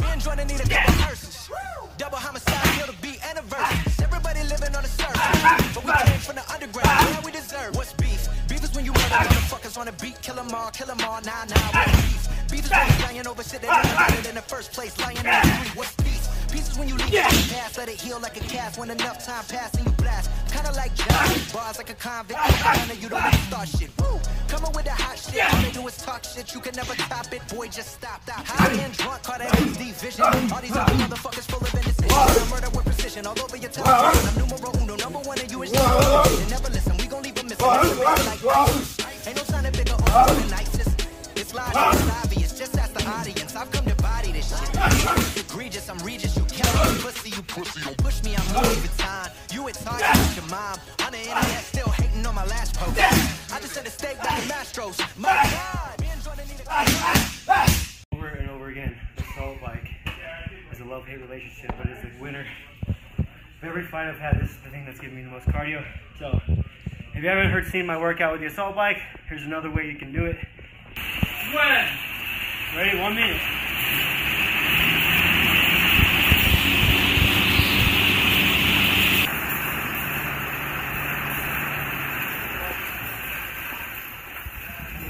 Men joining need a couple nurses. Double homicide, kill the beat and a verse. Everybody living on the surface. But we came from the underground, yeah, we deserve. What's beef? Beef is when you murder motherfuckers on the beat, kill them all, kill them all, nah, nah, what's beef? Beef is when you lying over shit that never happened in the first place, lying in the street, what's? Peace is when you leave the past, let it heal like a cast, when enough time pass and you blast. Kinda like John, bars like a convict, you don't even start shit. Woo! Talk shit, you can never top it, boy, just stop that. High and drunk, call that HD vision. All these other motherfuckers full of. I murder with precision, all over your television. I'm numero uno, number one, and you is Never listen, we gon' leave them missing. Ain't no sign of bigger or. It's logic, it's obvious, just ask the audience. I've come to body this shit. Egregious, I'm Regis, you pussy, you pussy. Don't push me, I'm Louis Vuitton. You hard to push your mom. On the internet, still hating on my last post. I just said a steak with the Mastros. My God, over and over again. Assault bike is a love-hate relationship, but it's a winner. of Every fight I've had, this is the thing that's giving me the most cardio. So, if you haven't heard seen my workout with the assault bike, here's another way you can do it. Sweat. Ready? One minute.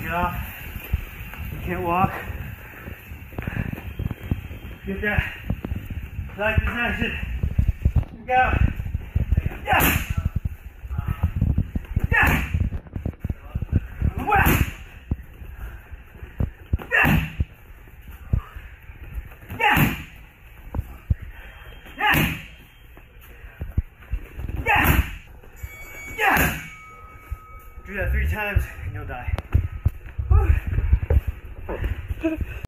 Get off. Can't walk. Get that. Like this action. Go. Yeah. Yeah. Wah. Yeah. Yeah. Yeah. Yeah. Yeah. Do that three times and you'll die. Whew. Get.